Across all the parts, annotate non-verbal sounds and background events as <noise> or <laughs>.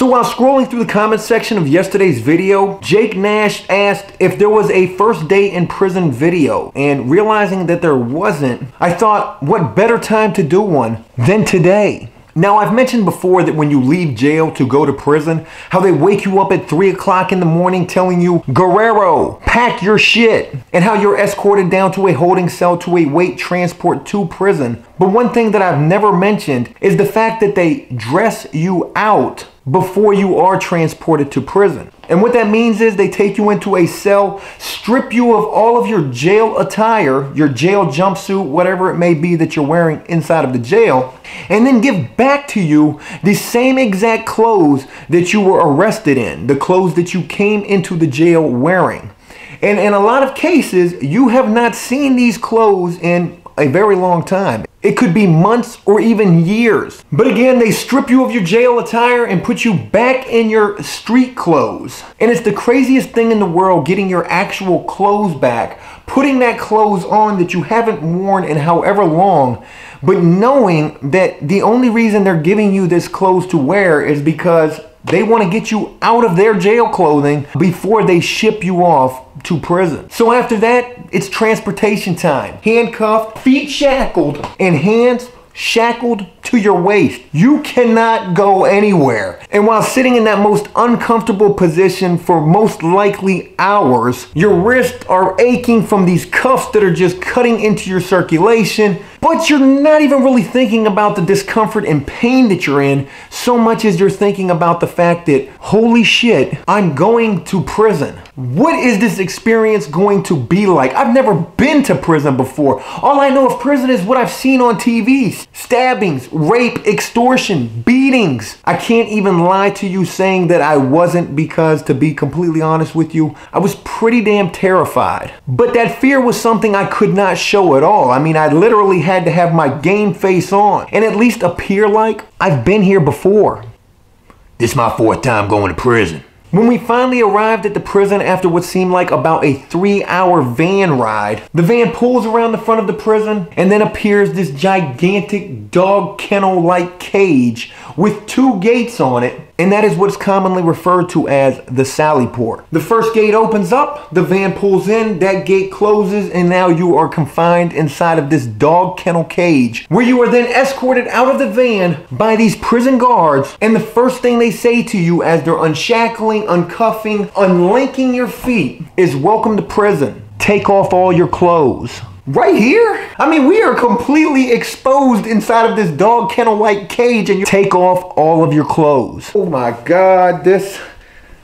So while scrolling through the comment section of yesterday's video, Jake Nash asked if there was a first day in prison video. And realizing that there wasn't, I thought, what better time to do one than today? Now, I've mentioned before that when you leave jail to go to prison, how they wake you up at 3 o'clock in the morning telling you, Guerrero, pack your shit, and how you're escorted down to a holding cell to a weight transport to prison. But one thing that I've never mentioned is the fact that they dress you out before you are transported to prison. And what that means is they take you into a cell, strip you of all of your jail attire, your jail jumpsuit, whatever it may be that you're wearing inside of the jail, and then give back to you the same exact clothes that you were arrested in, the clothes that you came into the jail wearing. And in a lot of cases, you have not seen these clothes in a very long time. It could be months or even years. But again, they strip you of your jail attire and put you back in your street clothes. And it's the craziest thing in the world getting your actual clothes back, putting that clothes on that you haven't worn in however long, but knowing that the only reason they're giving you this clothes to wear is because they want to get you out of their jail clothing before they ship you off to prison. So after that, it's transportation time. Handcuffed, feet shackled, and hands shackled to your waist. You cannot go anywhere. And while sitting in that most uncomfortable position for most likely hours, your wrists are aching from these cuffs that are just cutting into your circulation. But you're not even really thinking about the discomfort and pain that you're in so much as you're thinking about the fact that, holy shit, I'm going to prison. What is this experience going to be like? I've never been to prison before. All I know of prison is what I've seen on TV stabbings, rape, extortion, beatings. I can't even lie to you saying that I wasn't because, to be completely honest with you, I was pretty damn terrified. But that fear was something I could not show at all. I mean, I literally had to have my game face on and at least appear like I've been here before. This is my fourth time going to prison. When we finally arrived at the prison after what seemed like about a three hour van ride, the van pulls around the front of the prison and then appears this gigantic dog kennel like cage with two gates on it and that is what's commonly referred to as the Sally Port. The first gate opens up, the van pulls in, that gate closes, and now you are confined inside of this dog kennel cage, where you are then escorted out of the van by these prison guards, and the first thing they say to you as they're unshackling, uncuffing, unlinking your feet is welcome to prison. Take off all your clothes. Right here? I mean, we are completely exposed inside of this dog kennel-like cage and you take off all of your clothes. Oh my God, this,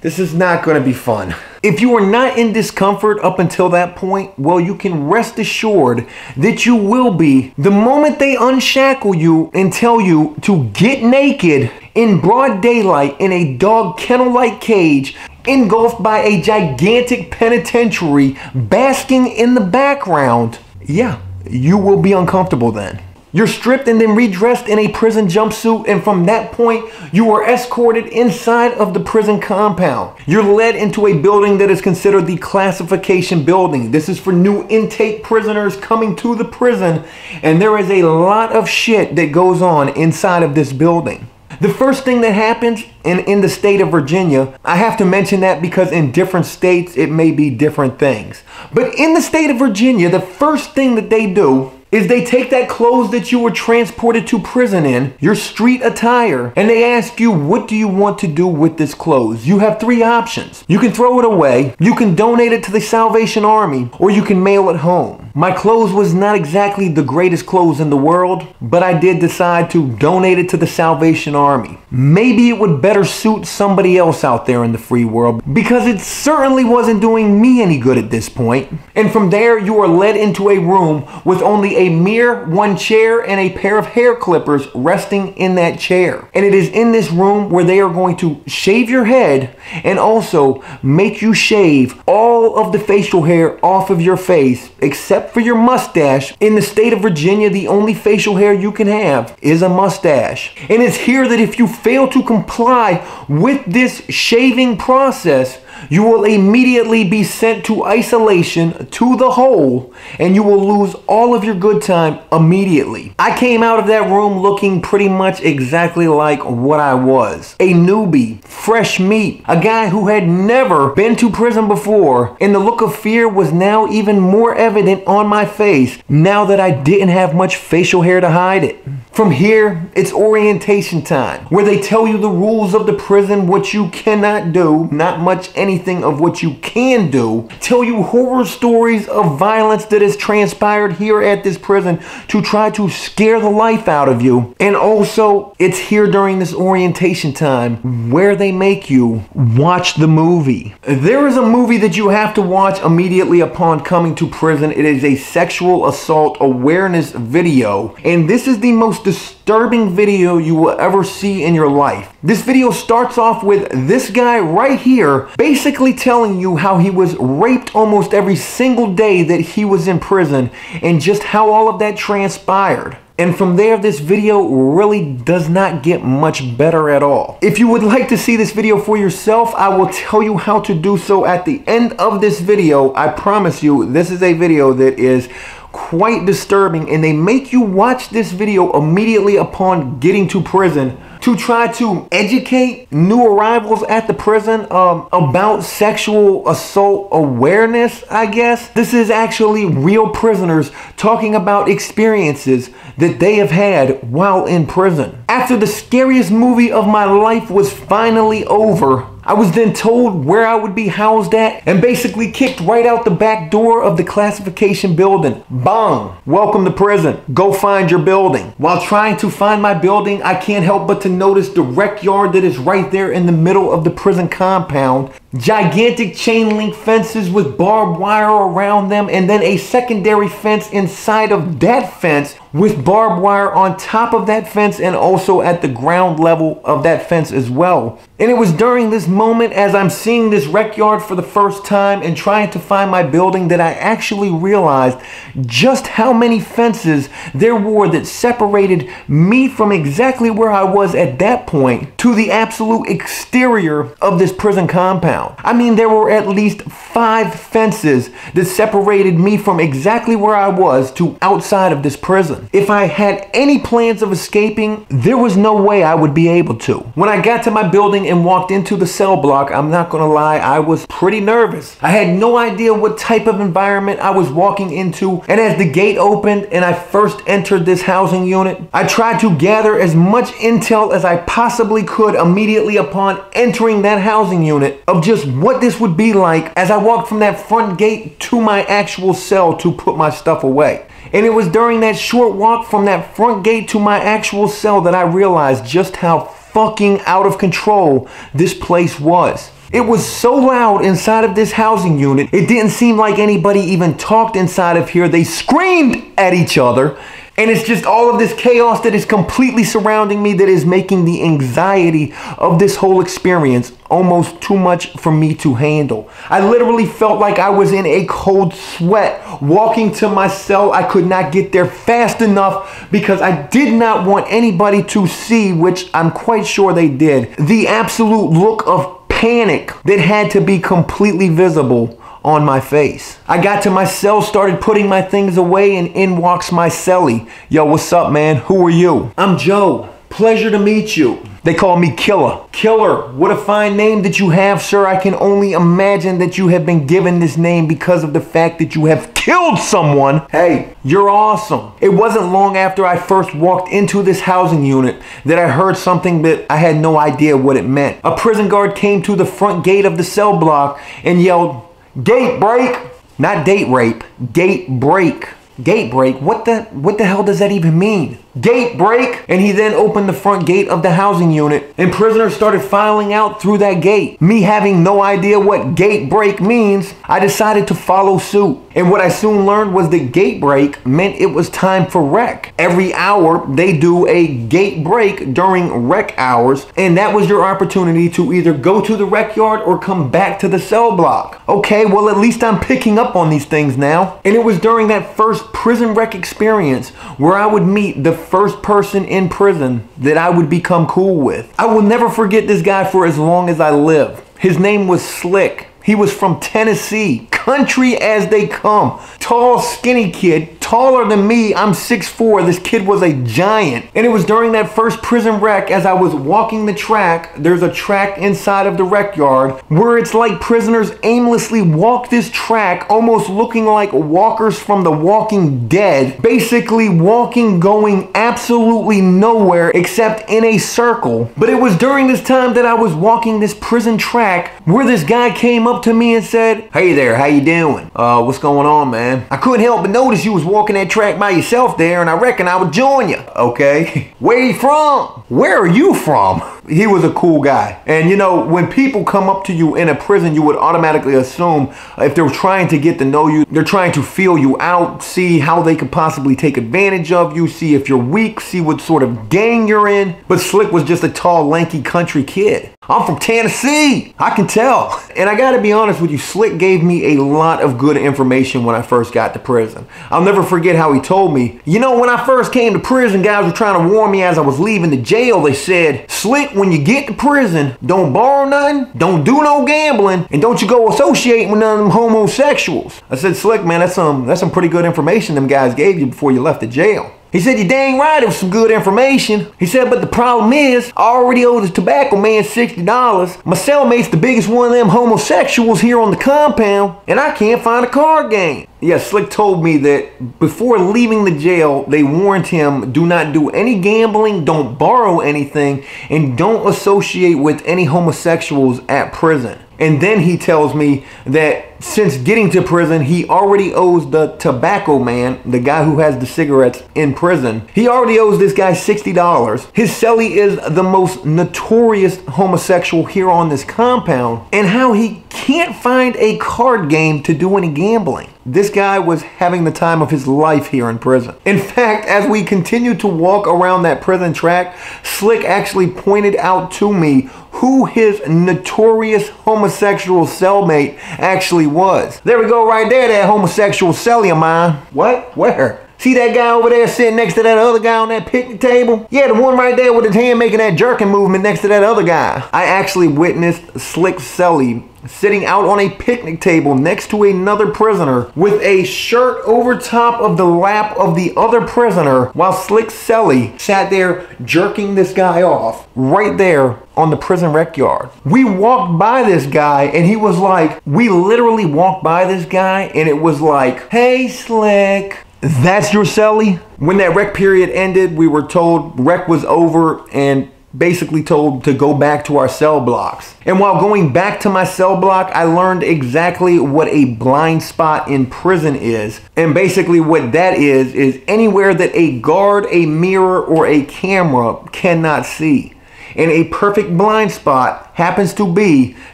this is not gonna be fun. If you are not in discomfort up until that point, well, you can rest assured that you will be the moment they unshackle you and tell you to get naked in broad daylight in a dog kennel-like cage engulfed by a gigantic penitentiary basking in the background yeah, you will be uncomfortable then. You're stripped and then redressed in a prison jumpsuit, and from that point, you are escorted inside of the prison compound. You're led into a building that is considered the classification building. This is for new intake prisoners coming to the prison, and there is a lot of shit that goes on inside of this building. The first thing that happens in, in the state of Virginia, I have to mention that because in different states it may be different things. But in the state of Virginia, the first thing that they do is they take that clothes that you were transported to prison in, your street attire, and they ask you, what do you want to do with this clothes? You have three options. You can throw it away, you can donate it to the Salvation Army, or you can mail it home. My clothes was not exactly the greatest clothes in the world, but I did decide to donate it to the Salvation Army. Maybe it would better suit somebody else out there in the free world, because it certainly wasn't doing me any good at this point. And from there, you are led into a room with only a mere one chair and a pair of hair clippers resting in that chair. And it is in this room where they are going to shave your head and also make you shave all of the facial hair off of your face except for your mustache. In the state of Virginia, the only facial hair you can have is a mustache. And it's here that if you fail to comply with this shaving process, you will immediately be sent to isolation to the hole and you will lose all of your good time immediately. I came out of that room looking pretty much exactly like what I was. A newbie, fresh meat, a guy who had never been to prison before and the look of fear was now even more evident on my face now that I didn't have much facial hair to hide it. From here, it's orientation time, where they tell you the rules of the prison, what you cannot do, not much anything of what you can do, tell you horror stories of violence that has transpired here at this prison to try to scare the life out of you. And also, it's here during this orientation time where they make you watch the movie. There is a movie that you have to watch immediately upon coming to prison. It is a sexual assault awareness video, and this is the most disturbing video you will ever see in your life. This video starts off with this guy right here basically telling you how he was raped almost every single day that he was in prison and just how all of that transpired. And from there, this video really does not get much better at all. If you would like to see this video for yourself, I will tell you how to do so at the end of this video. I promise you, this is a video that is quite disturbing and they make you watch this video immediately upon getting to prison to try to educate new arrivals at the prison um, about sexual assault awareness, I guess. This is actually real prisoners talking about experiences that they have had while in prison. After the scariest movie of my life was finally over, I was then told where I would be housed at and basically kicked right out the back door of the classification building. Bong! Welcome to prison. Go find your building. While trying to find my building, I can't help but to notice the rec yard that is right there in the middle of the prison compound. Gigantic chain link fences with barbed wire around them and then a secondary fence inside of that fence with barbed wire on top of that fence and also at the ground level of that fence as well. And it was during this moment as I'm seeing this rec yard for the first time and trying to find my building that I actually realized just how many fences there were that separated me from exactly where I was at that point to the absolute exterior of this prison compound. I mean, there were at least five fences that separated me from exactly where I was to outside of this prison. If I had any plans of escaping, there was no way I would be able to. When I got to my building and walked into the cell block, I'm not gonna lie, I was pretty nervous. I had no idea what type of environment I was walking into, and as the gate opened and I first entered this housing unit, I tried to gather as much intel as I possibly could immediately upon entering that housing unit of just what this would be like as I walked from that front gate to my actual cell to put my stuff away. And it was during that short walk from that front gate to my actual cell that I realized just how fucking out of control this place was. It was so loud inside of this housing unit, it didn't seem like anybody even talked inside of here. They screamed at each other and it's just all of this chaos that is completely surrounding me that is making the anxiety of this whole experience almost too much for me to handle. I literally felt like I was in a cold sweat walking to my cell. I could not get there fast enough because I did not want anybody to see, which I'm quite sure they did, the absolute look of panic that had to be completely visible on my face. I got to my cell, started putting my things away, and in walks my cellie. Yo, what's up, man? Who are you? I'm Joe. Pleasure to meet you. They call me Killer. Killer, what a fine name that you have, sir. I can only imagine that you have been given this name because of the fact that you have killed someone. Hey, you're awesome. It wasn't long after I first walked into this housing unit that I heard something that I had no idea what it meant. A prison guard came to the front gate of the cell block and yelled, Gate break. Not date rape. Gate break. Gate break. What the what the hell does that even mean? Gate break. And he then opened the front gate of the housing unit and prisoners started filing out through that gate. Me having no idea what gate break means, I decided to follow suit. And what I soon learned was that gate break meant it was time for rec. Every hour they do a gate break during rec hours and that was your opportunity to either go to the rec yard or come back to the cell block. Okay, well at least I'm picking up on these things now. And it was during that first prison rec experience where I would meet the first person in prison that I would become cool with. I will never forget this guy for as long as I live. His name was Slick. He was from Tennessee, country as they come. Tall, skinny kid, taller than me. I'm 6'4". This kid was a giant. And it was during that first prison rec as I was walking the track. There's a track inside of the rec yard where it's like prisoners aimlessly walk this track, almost looking like walkers from the walking dead. Basically walking, going absolutely nowhere except in a circle. But it was during this time that I was walking this prison track where this guy came up to me and said, Hey there, how you doing? Uh, what's going on, man? I couldn't help but notice you was walking that track by yourself there, and I reckon I would join you. Okay. <laughs> Where you from? Where are you from? <laughs> He was a cool guy. And you know, when people come up to you in a prison, you would automatically assume if they're trying to get to know you, they're trying to feel you out, see how they could possibly take advantage of you, see if you're weak, see what sort of gang you're in. But Slick was just a tall, lanky country kid. I'm from Tennessee. I can tell. <laughs> And I gotta be honest with you, Slick gave me a lot of good information when I first got to prison. I'll never forget how he told me, you know, when I first came to prison, guys were trying to warn me as I was leaving the jail. They said, Slick, when you get to prison, don't borrow nothing, don't do no gambling, and don't you go associate with none of them homosexuals. I said, Slick, man, that's some, that's some pretty good information them guys gave you before you left the jail. He said, you dang right, it was some good information. He said, but the problem is, I already owe this tobacco man $60. My cellmate's the biggest one of them homosexuals here on the compound, and I can't find a card game. Yeah, Slick told me that before leaving the jail, they warned him, do not do any gambling, don't borrow anything, and don't associate with any homosexuals at prison. And then he tells me that since getting to prison, he already owes the tobacco man, the guy who has the cigarettes in prison, he already owes this guy $60. His cellie is the most notorious homosexual here on this compound, and how he can't find a card game to do any gambling. This guy was having the time of his life here in prison. In fact, as we continued to walk around that prison track, Slick actually pointed out to me who his notorious homosexual cellmate actually was. There we go right there, that homosexual cellie of mine. What? Where? See that guy over there sitting next to that other guy on that picnic table? Yeah, the one right there with his hand making that jerking movement next to that other guy. I actually witnessed Slick Cellie sitting out on a picnic table next to another prisoner with a shirt over top of the lap of the other prisoner while Slick Cellie sat there jerking this guy off right there on the prison rec yard. We walked by this guy and he was like, we literally walked by this guy and it was like, hey Slick, that's your cellie? When that rec period ended, we were told rec was over and basically told to go back to our cell blocks. And while going back to my cell block, I learned exactly what a blind spot in prison is. And basically what that is, is anywhere that a guard, a mirror, or a camera cannot see. And a perfect blind spot happens to be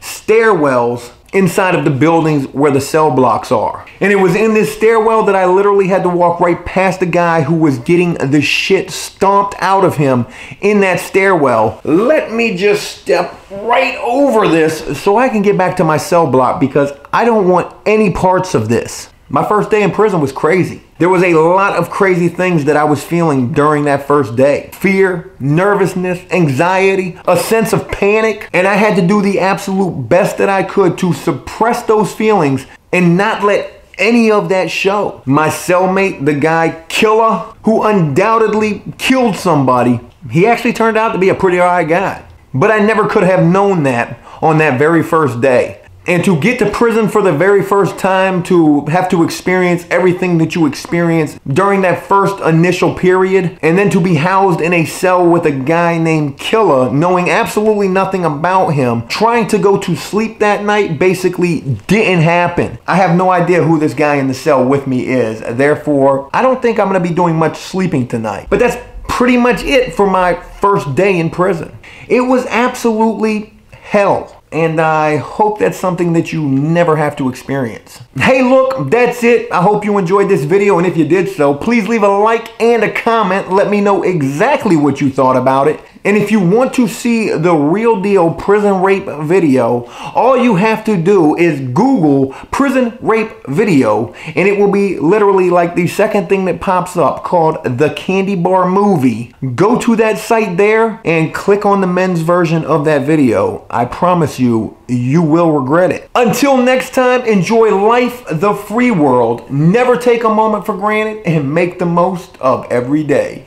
stairwells inside of the buildings where the cell blocks are. And it was in this stairwell that I literally had to walk right past the guy who was getting the shit stomped out of him in that stairwell. Let me just step right over this so I can get back to my cell block because I don't want any parts of this. My first day in prison was crazy. There was a lot of crazy things that I was feeling during that first day. Fear, nervousness, anxiety, a sense of panic, and I had to do the absolute best that I could to suppress those feelings and not let any of that show. My cellmate, the guy Killer, who undoubtedly killed somebody, he actually turned out to be a pretty alright guy. But I never could have known that on that very first day. And to get to prison for the very first time, to have to experience everything that you experience during that first initial period, and then to be housed in a cell with a guy named Killer, knowing absolutely nothing about him, trying to go to sleep that night basically didn't happen. I have no idea who this guy in the cell with me is. Therefore, I don't think I'm gonna be doing much sleeping tonight. But that's pretty much it for my first day in prison. It was absolutely hell and I hope that's something that you never have to experience. Hey look, that's it. I hope you enjoyed this video and if you did so, please leave a like and a comment. Let me know exactly what you thought about it. And if you want to see the real deal prison rape video, all you have to do is Google prison rape video and it will be literally like the second thing that pops up called the Candy Bar Movie. Go to that site there and click on the men's version of that video. I promise you, you will regret it. Until next time, enjoy life, the free world. Never take a moment for granted and make the most of every day.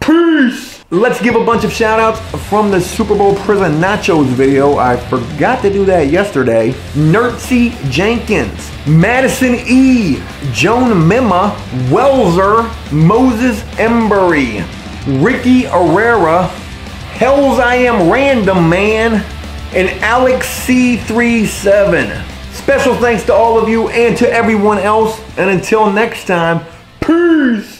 Peace! Let's give a bunch of shout outs from the Super Bowl Prison Nachos video. I forgot to do that yesterday. Nertsy Jenkins, Madison E, Joan Mima, Welzer, Moses Embry, Ricky Herrera, Hells I Am Random Man, and Alex C37. Special thanks to all of you and to everyone else. And until next time, peace!